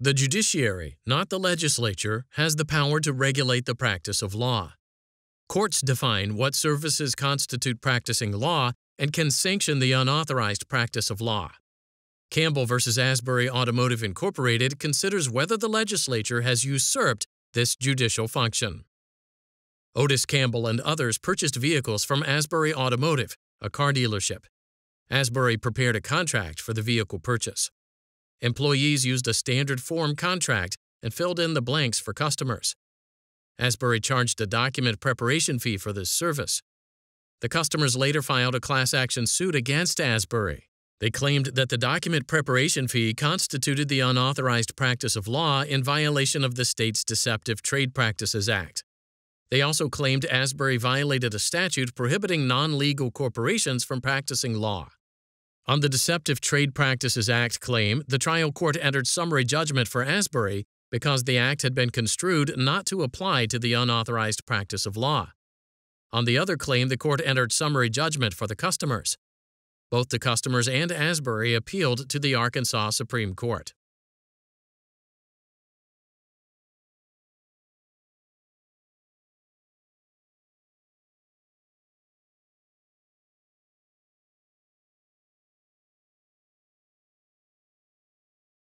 The judiciary, not the legislature, has the power to regulate the practice of law. Courts define what services constitute practicing law and can sanction the unauthorized practice of law. Campbell v. Asbury Automotive Incorporated considers whether the legislature has usurped this judicial function. Otis Campbell and others purchased vehicles from Asbury Automotive, a car dealership. Asbury prepared a contract for the vehicle purchase. Employees used a standard form contract and filled in the blanks for customers. Asbury charged a document preparation fee for this service. The customers later filed a class action suit against Asbury. They claimed that the document preparation fee constituted the unauthorized practice of law in violation of the state's Deceptive Trade Practices Act. They also claimed Asbury violated a statute prohibiting non legal corporations from practicing law. On the Deceptive Trade Practices Act claim, the trial court entered summary judgment for Asbury because the act had been construed not to apply to the unauthorized practice of law. On the other claim, the court entered summary judgment for the customers. Both the customers and Asbury appealed to the Arkansas Supreme Court.